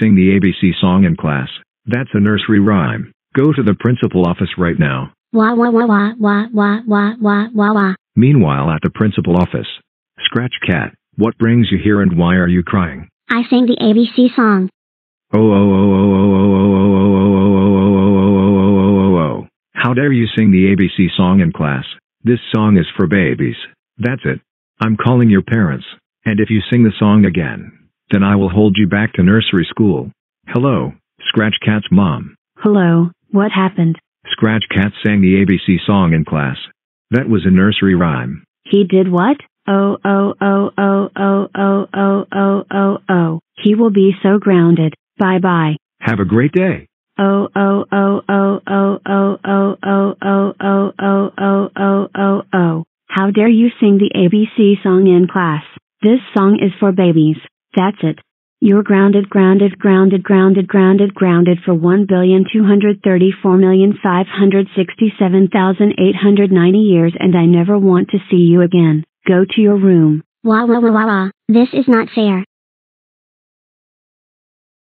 sing the ABC song in class? That's a nursery rhyme. Go to the principal office right now. Wah wah wah wah wah wah wah wah wah wah. Meanwhile at the principal office. Scratch Cat, what brings you here and why are you crying? I sang the ABC song. Oh oh oh oh oh oh oh oh oh oh oh oh oh oh oh oh oh oh oh. How dare you sing the ABC song in class? This song is for babies. That's it. I'm calling your parents. And if you sing the song again, then I will hold you back to nursery school. Hello, Scratch Cat's mom. Hello, what happened? Scratch Cat sang the ABC song in class. That was a nursery rhyme. He did what? Oh, oh, oh, oh, oh, oh, oh, oh, oh, oh. He will be so grounded. Bye bye. Have a great day. Oh, oh, oh, oh, oh, oh, oh, oh, oh, oh, oh, oh, oh, oh, oh. How dare you sing the ABC song in class? This song is for babies. That's it. You're grounded, grounded, grounded, grounded, grounded, grounded for one billion two hundred thirty-four million five hundred sixty-seven thousand eight hundred ninety years and I never want to see you again. Go to your room. Wah wah wah wah wah. This is not fair.